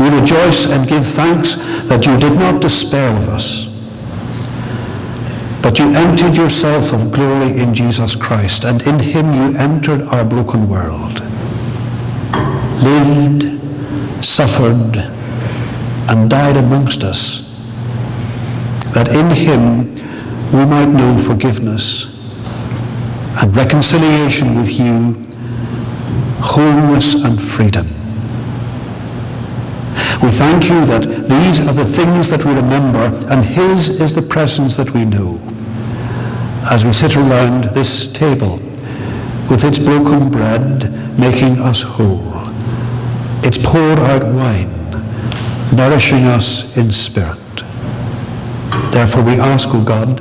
We rejoice and give thanks that you did not despair of us, but you emptied yourself of glory in Jesus Christ, and in him you entered our broken world, lived, suffered, and died amongst us, that in him we might know forgiveness and reconciliation with you, wholeness and freedom. We thank you that these are the things that we remember and his is the presence that we know. As we sit around this table with its broken bread making us whole, its poured out wine nourishing us in spirit. Therefore we ask, O God,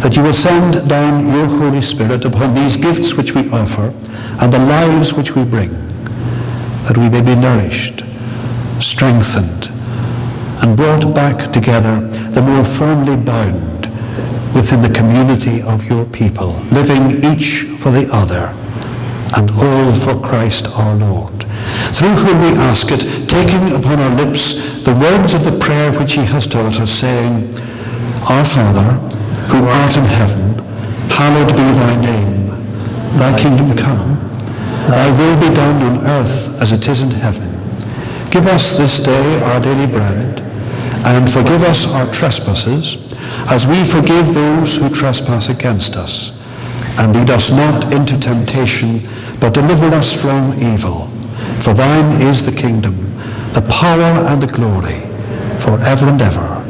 that you will send down your Holy Spirit upon these gifts which we offer and the lives which we bring, that we may be nourished, strengthened, and brought back together the more firmly bound within the community of your people, living each for the other, and all for Christ our Lord, through whom we ask it, taking upon our lips the words of the prayer which he has taught us, saying, Our Father, who art in heaven, hallowed be thy name. Thy kingdom come. Thy will be done on earth as it is in heaven. Give us this day our daily bread, and forgive us our trespasses, as we forgive those who trespass against us. And lead us not into temptation, but deliver us from evil. For thine is the kingdom, the power and the glory, for ever and ever.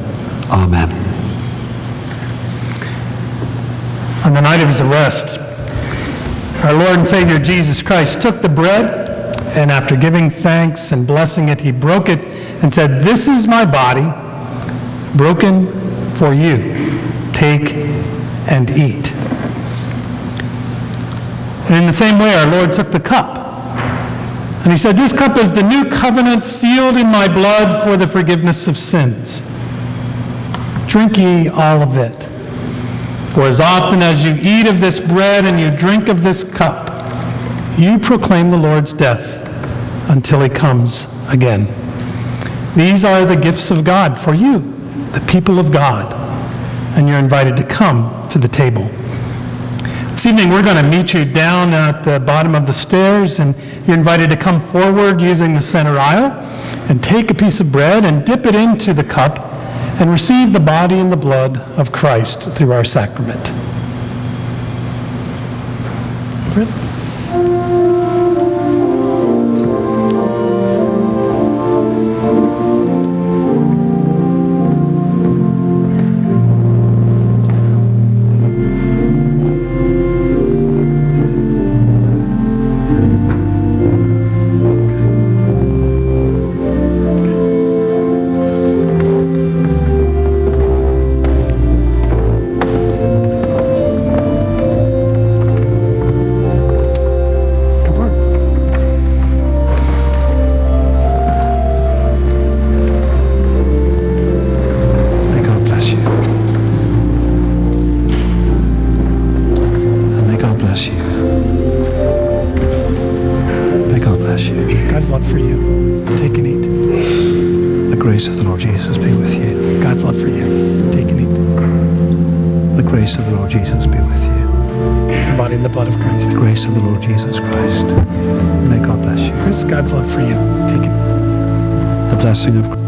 Amen. On the night of his arrest, our Lord and Savior Jesus Christ took the bread, and after giving thanks and blessing it, he broke it and said, This is my body, broken for you. Take and eat. And in the same way, our Lord took the cup. And he said, This cup is the new covenant sealed in my blood for the forgiveness of sins. Drink ye all of it. For as often as you eat of this bread and you drink of this cup, you proclaim the Lord's death until he comes again. These are the gifts of God for you, the people of God, and you're invited to come to the table. This evening, we're going to meet you down at the bottom of the stairs, and you're invited to come forward using the center aisle and take a piece of bread and dip it into the cup and receive the body and the blood of Christ through our sacrament. Jesus be with you. The body and the blood of Christ. The grace of the Lord Jesus Christ. May God bless you. Chris, God's love for you. Take it. The blessing of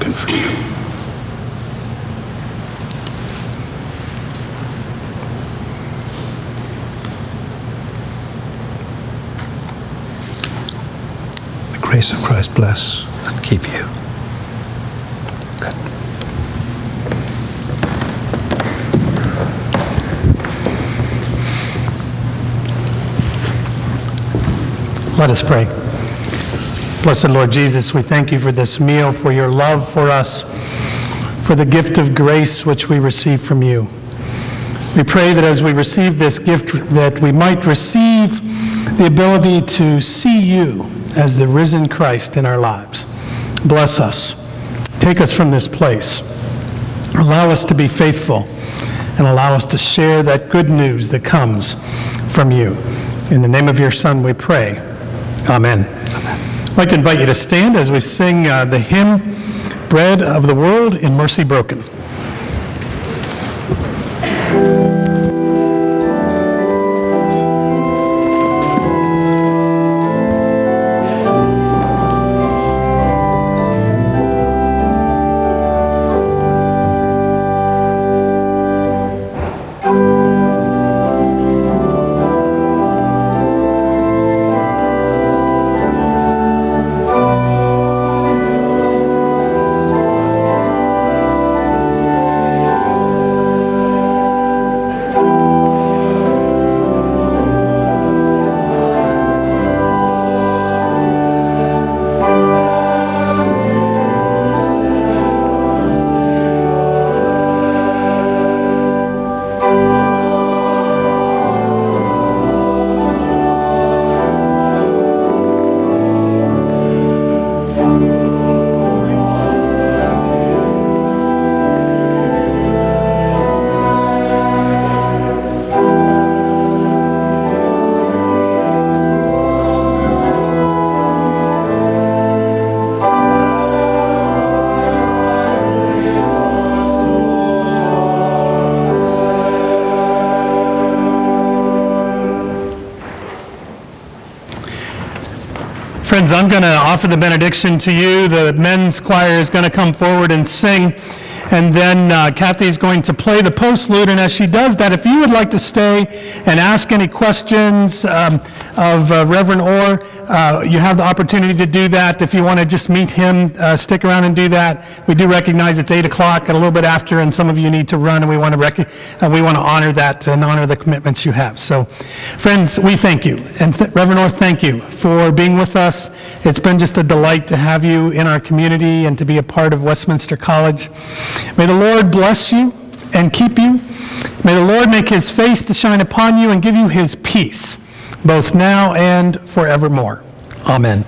Christ broken for you. The grace of Christ bless and keep you. Let us pray. Blessed Lord Jesus, we thank you for this meal, for your love for us, for the gift of grace which we receive from you. We pray that as we receive this gift, that we might receive the ability to see you as the risen Christ in our lives. Bless us. Take us from this place. Allow us to be faithful and allow us to share that good news that comes from you. In the name of your Son, we pray. Amen. I'd like to invite you to stand as we sing uh, the hymn, Bread of the World in Mercy Broken. Friends, I'm going to offer the benediction to you. The men's choir is going to come forward and sing. And then uh, Kathy is going to play the postlude. And as she does that, if you would like to stay and ask any questions um, of uh, Reverend Orr, uh, you have the opportunity to do that. If you want to just meet him, uh, stick around and do that. We do recognize it's 8 o'clock and a little bit after, and some of you need to run, and we want to, uh, we want to honor that and honor the commitments you have. So, friends, we thank you. And th- Reverend Orr, thank you for being with us. It's been just a delight to have you in our community and to be a part of Westminster College. May the Lord bless you and keep you. May the Lord make his face to shine upon you and give you his peace both now and forevermore. Amen.